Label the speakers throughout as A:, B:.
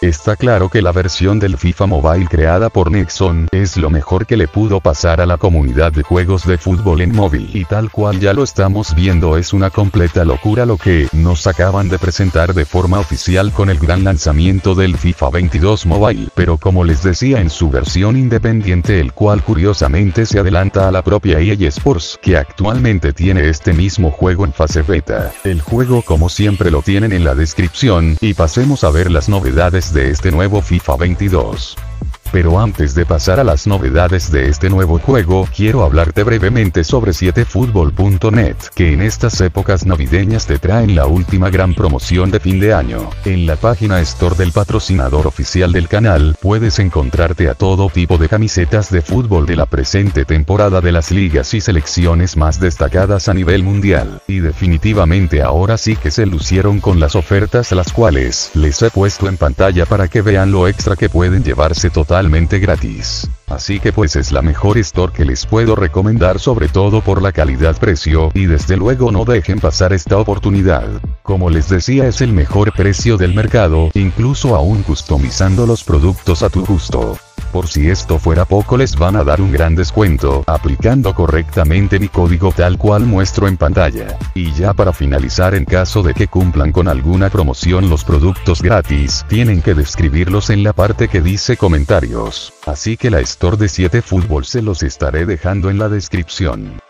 A: Está claro que la versión del FIFA Mobile creada por Nexon es lo mejor que le pudo pasar a la comunidad de juegos de fútbol en móvil y tal cual ya lo estamos viendo es una completa locura lo que nos acaban de presentar de forma oficial con el gran lanzamiento del FIFA 22 Mobile pero como les decía en su versión independiente el cual curiosamente se adelanta a la propia EA Sports que actualmente tiene este mismo juego en fase beta. El juego como siempre lo tienen en la descripción y pasemos a ver las novedades de este nuevo FIFA 22. Pero antes de pasar a las novedades de este nuevo juego, quiero hablarte brevemente sobre 7football.net, que en estas épocas navideñas te traen la última gran promoción de fin de año. En la página store del patrocinador oficial del canal, puedes encontrarte a todo tipo de camisetas de fútbol de la presente temporada de las ligas y selecciones más destacadas a nivel mundial. Y definitivamente ahora sí que se lucieron con las ofertas las cuales les he puesto en pantalla para que vean lo extra que pueden llevarse total gratis. Así que pues es la mejor store que les puedo recomendar sobre todo por la calidad-precio y desde luego no dejen pasar esta oportunidad. Como les decía es el mejor precio del mercado, incluso aún customizando los productos a tu gusto. Por si esto fuera poco les van a dar un gran descuento, aplicando correctamente mi código tal cual muestro en pantalla. Y ya para finalizar en caso de que cumplan con alguna promoción los productos gratis, tienen que describirlos en la parte que dice comentarios. Así que la store de 7 fútbol se los estaré dejando en la descripción.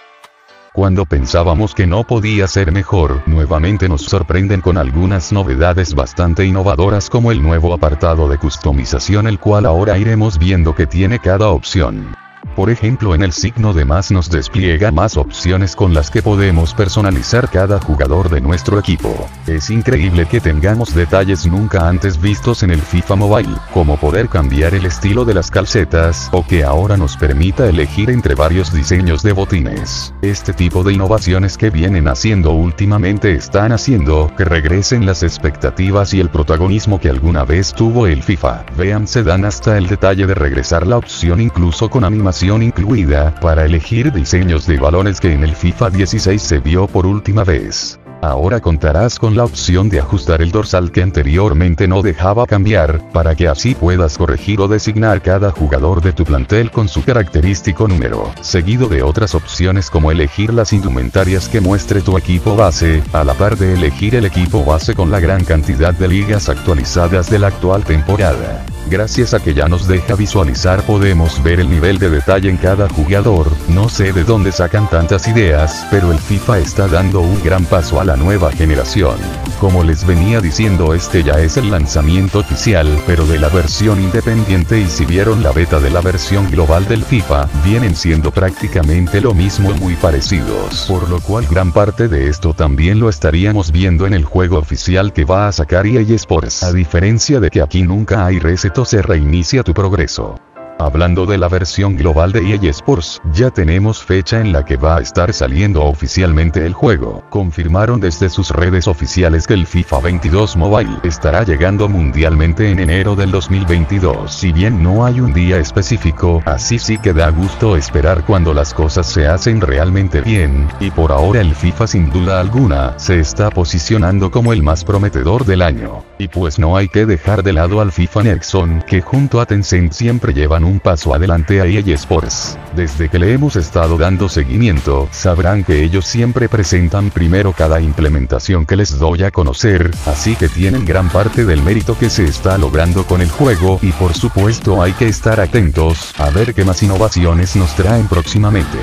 A: Cuando pensábamos que no podía ser mejor, nuevamente nos sorprenden con algunas novedades bastante innovadoras como el nuevo apartado de customización el cual ahora iremos viendo que tiene cada opción. Por ejemplo en el signo de más nos despliega más opciones con las que podemos personalizar cada jugador de nuestro equipo. Es increíble que tengamos detalles nunca antes vistos en el FIFA Mobile, como poder cambiar el estilo de las calcetas, o que ahora nos permita elegir entre varios diseños de botines. Este tipo de innovaciones que vienen haciendo últimamente están haciendo que regresen las expectativas y el protagonismo que alguna vez tuvo el FIFA. Vean se dan hasta el detalle de regresar la opción incluso con animación incluida, para elegir diseños de balones que en el FIFA 16 se vio por última vez. Ahora contarás con la opción de ajustar el dorsal que anteriormente no dejaba cambiar, para que así puedas corregir o designar cada jugador de tu plantel con su característico número, seguido de otras opciones como elegir las indumentarias que muestre tu equipo base, a la par de elegir el equipo base con la gran cantidad de ligas actualizadas de la actual temporada. Gracias a que ya nos deja visualizar podemos ver el nivel de detalle en cada jugador, no sé de dónde sacan tantas ideas, pero el FIFA está dando un gran paso a la nueva generación. Como les venía diciendo este ya es el lanzamiento oficial, pero de la versión independiente y si vieron la beta de la versión global del FIFA, vienen siendo prácticamente lo mismo muy parecidos. Por lo cual gran parte de esto también lo estaríamos viendo en el juego oficial que va a sacar EA Sports. A diferencia de que aquí nunca hay reset se reinicia tu progreso. Hablando de la versión global de EA Sports, ya tenemos fecha en la que va a estar saliendo oficialmente el juego. Confirmaron desde sus redes oficiales que el FIFA 22 Mobile estará llegando mundialmente en enero del 2022. Si bien no hay un día específico, así sí que da gusto esperar cuando las cosas se hacen realmente bien, y por ahora el FIFA sin duda alguna, se está posicionando como el más prometedor del año. Y pues no hay que dejar de lado al FIFA Nexon, que junto a Tencent siempre llevan un paso adelante a EA Sports. Desde que le hemos estado dando seguimiento, sabrán que ellos siempre presentan primero cada implementación que les doy a conocer, así que tienen gran parte del mérito que se está logrando con el juego y por supuesto hay que estar atentos a ver qué más innovaciones nos traen próximamente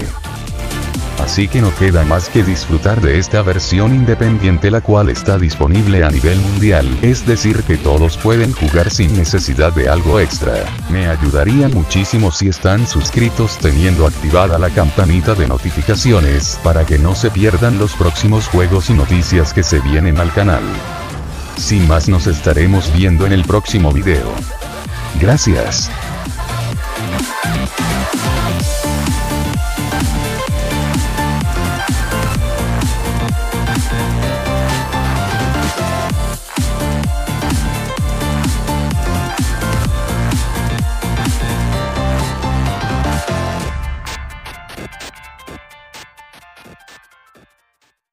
A: así que no queda más que disfrutar de esta versión independiente la cual está disponible a nivel mundial, es decir que todos pueden jugar sin necesidad de algo extra. Me ayudaría muchísimo si están suscritos teniendo activada la campanita de notificaciones, para que no se pierdan los próximos juegos y noticias que se vienen al canal. Sin más nos estaremos viendo en el próximo video. Gracias.